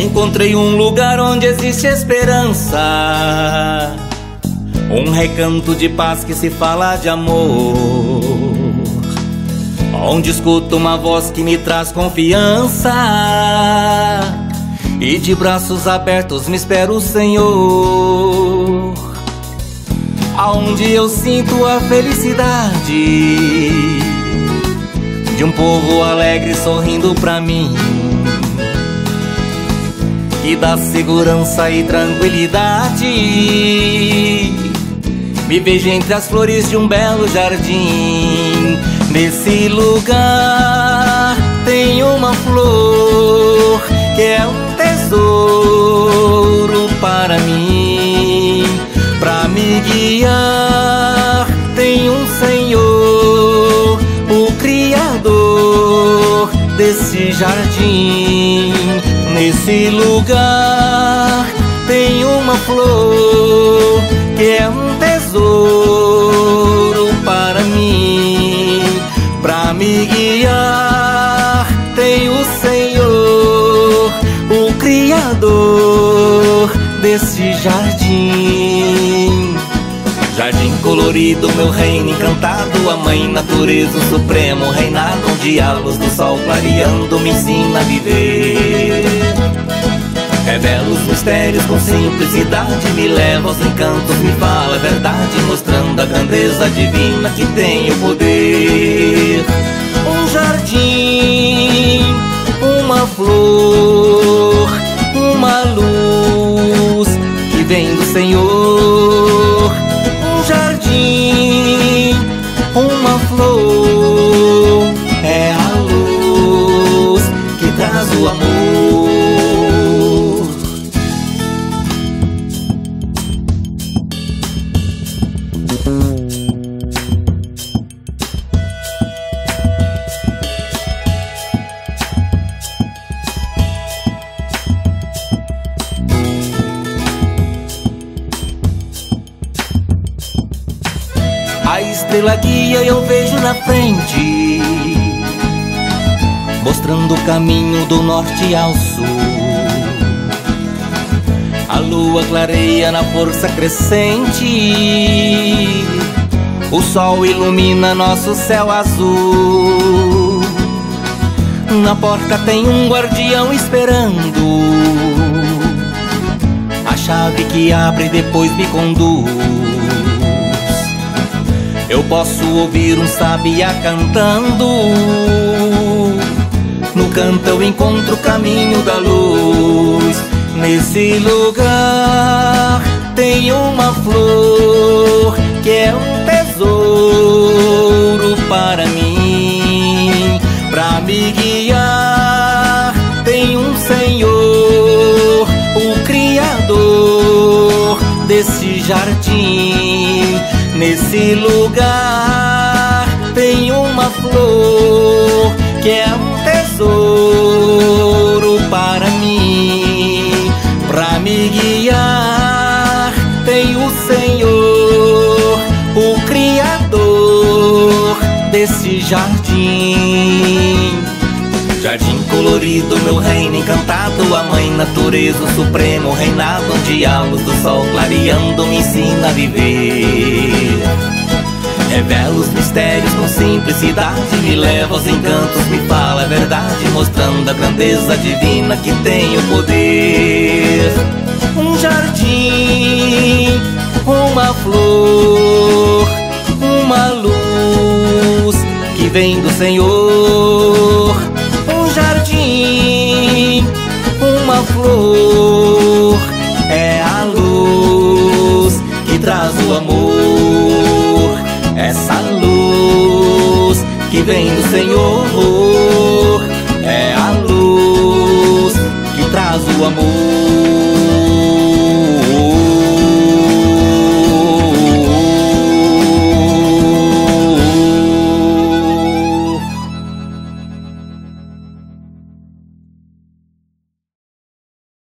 Encontrei um lugar onde existe esperança, um recanto de paz que se fala de amor, onde escuto uma voz que me traz confiança. E de braços abertos me espera o Senhor, aonde eu sinto a felicidade. De um povo alegre sorrindo pra mim. Que dá segurança e tranquilidade. Me vejo entre as flores de um belo jardim. Nesse lugar tem uma flor que é um tesouro para mim, para me guiar. Tem um Senhor, o Criador desse jardim Nesse lugar tem uma flor que é um tesouro para mim, para me guiar. Tem o Senhor, o Criador desse jardim. Jardim colorido, meu reino encantado, a mãe natureza, o supremo reinado, onde a luz do sol clareando me ensina a viver. Revela os mistérios com simplicidade Me leva aos encantos, me fala a verdade Mostrando a grandeza divina que tem o poder. Um jardim, uma flor, uma luz Que vem do Senhor estrela guia eu vejo na frente, mostrando o caminho do norte ao sul. A lua clareia na força crescente, o sol ilumina nosso céu azul. Na porta tem um guardião esperando, a chave que abre e depois me conduz. Eu posso ouvir um sabiá cantando. No canto eu encontro o caminho da luz. Nesse lugar tem uma flor Que é um tesouro para Desse jardim Nesse lugar tem uma flor que é um tesouro para mim, para me guiar. Tem o Senhor, o Criador desse. Jardim colorido, meu reino encantado A mãe natureza, o supremo reinado Onde a luz do sol clareando me ensina a viver. Revela os mistérios com simplicidade Me leva aos encantos, me fala a verdade Mostrando a grandeza divina que tem o poder. Um jardim, uma flor, uma luz Que vem do Senhor